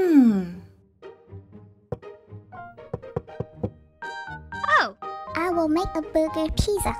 Hmm. Oh, I will make a burger pizza.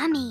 Yummy.